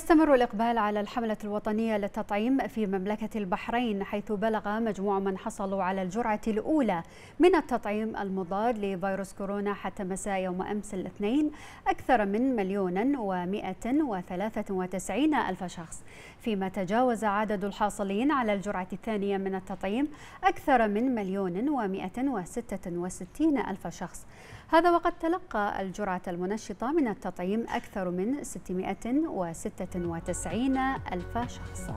يستمر الإقبال على الحملة الوطنية للتطعيم في مملكة البحرين حيث بلغ مجموع من حصلوا على الجرعة الأولى من التطعيم المضاد لفيروس كورونا حتى مساء يوم أمس الاثنين أكثر من مليون ومائة وثلاثة وتسعين ألف شخص. فيما تجاوز عدد الحاصلين على الجرعة الثانية من التطعيم أكثر من مليون ومائة وستة وستين ألف شخص. هذا وقد تلقى الجرعة المنشطة من التطعيم أكثر من 696 ألف شخص